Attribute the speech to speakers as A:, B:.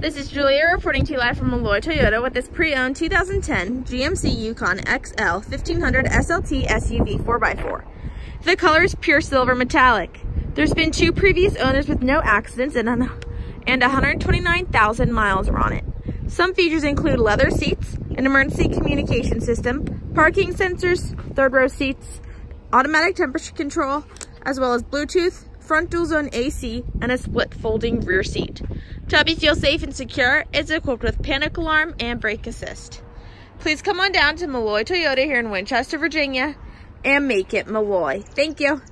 A: This is Julia reporting to you live from Malloy Toyota with this pre-owned 2010 GMC Yukon XL 1500 SLT SUV 4x4. The color is pure silver metallic. There's been two previous owners with no accidents and, and 129,000 miles are on it. Some features include leather seats, an emergency communication system, parking sensors, third row seats, automatic temperature control, as well as Bluetooth, front dual zone AC, and a split folding rear seat. To help you feel safe and secure, it's equipped with panic alarm and brake assist. Please come on down to Malloy Toyota here in Winchester, Virginia, and make it Malloy. Thank you.